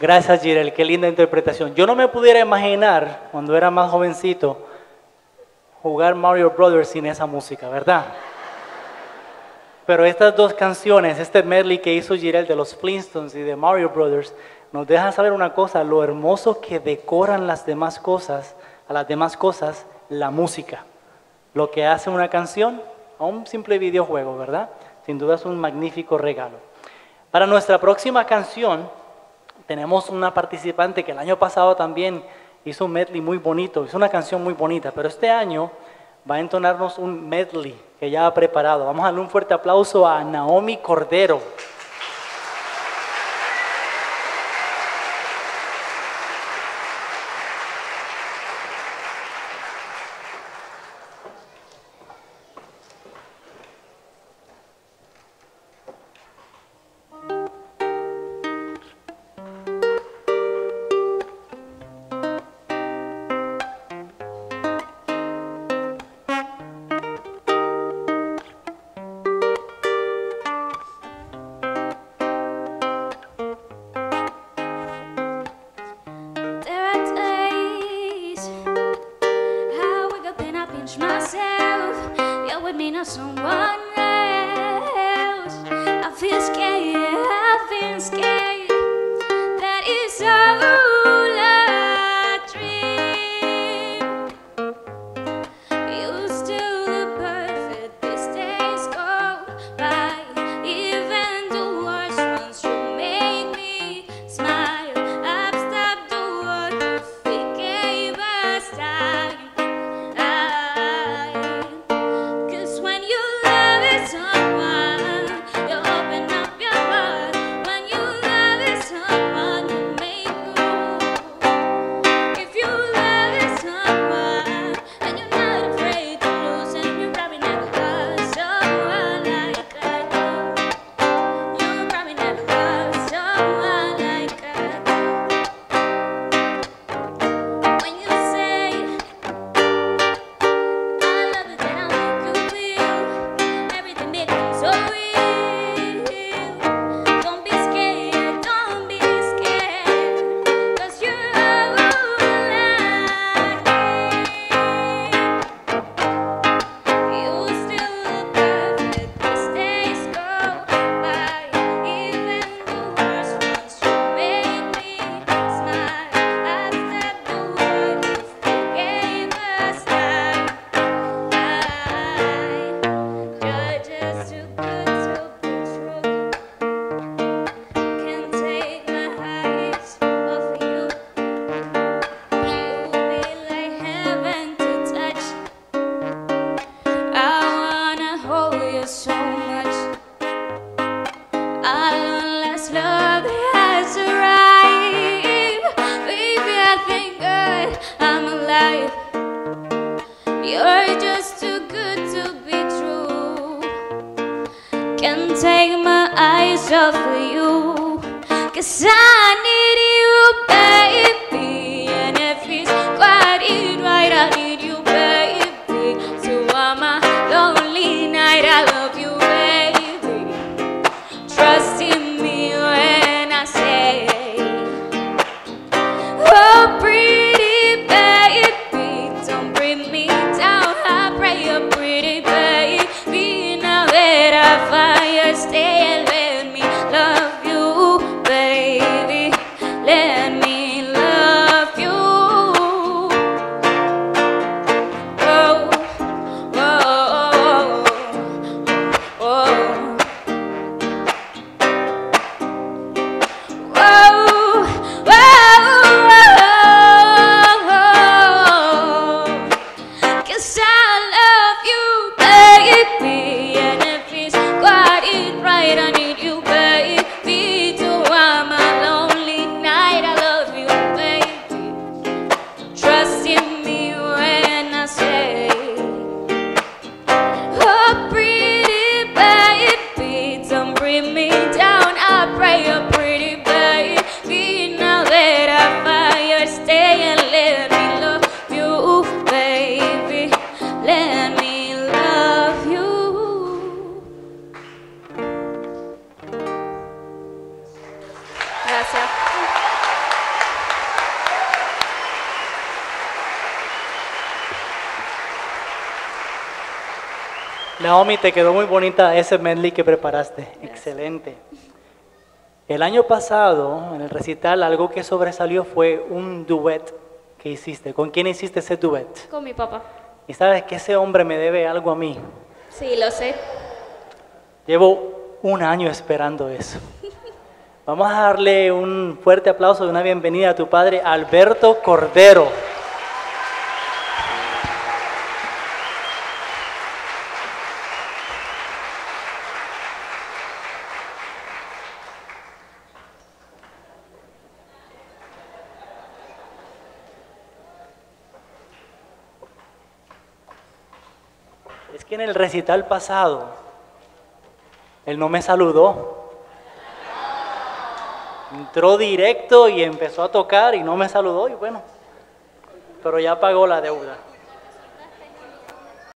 Gracias, Jirel. Qué linda interpretación. Yo no me pudiera imaginar, cuando era más jovencito, jugar Mario Brothers sin esa música, ¿verdad? Pero estas dos canciones, este medley que hizo Jirel de los Flintstones y de Mario Brothers, nos dejan saber una cosa, lo hermoso que decoran las demás cosas, a las demás cosas, la música. Lo que hace una canción a un simple videojuego, ¿verdad? Sin duda es un magnífico regalo. Para nuestra próxima canción, tenemos una participante que el año pasado también hizo un medley muy bonito, hizo una canción muy bonita, pero este año va a entonarnos un medley que ya ha preparado. Vamos a darle un fuerte aplauso a Naomi Cordero. Someone Take my eyes off of you. Cause I need you, baby. and me. Naomi, te quedó muy bonita ese medley que preparaste. Excelente. El año pasado, en el recital, algo que sobresalió fue un duet que hiciste. ¿Con quién hiciste ese duet? Con mi papá. Y sabes que ese hombre me debe algo a mí. Sí, lo sé. Llevo un año esperando eso. Vamos a darle un fuerte aplauso de una bienvenida a tu padre, Alberto Cordero. Es que en el recital pasado, él no me saludó. Entró directo y empezó a tocar y no me saludó y bueno, pero ya pagó la deuda.